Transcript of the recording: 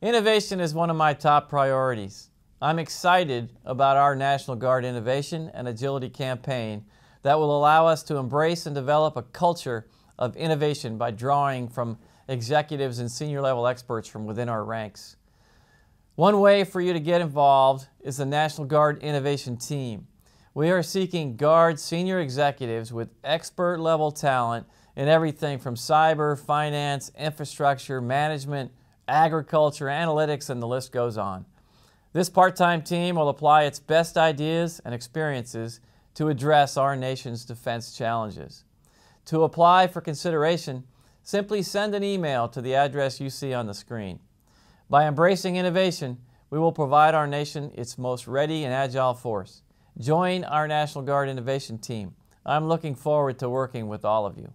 Innovation is one of my top priorities. I'm excited about our National Guard Innovation and Agility campaign that will allow us to embrace and develop a culture of innovation by drawing from executives and senior level experts from within our ranks. One way for you to get involved is the National Guard Innovation Team. We are seeking Guard senior executives with expert level talent in everything from cyber, finance, infrastructure, management, agriculture, analytics, and the list goes on. This part-time team will apply its best ideas and experiences to address our nation's defense challenges. To apply for consideration, simply send an email to the address you see on the screen. By embracing innovation, we will provide our nation its most ready and agile force. Join our National Guard Innovation Team. I'm looking forward to working with all of you.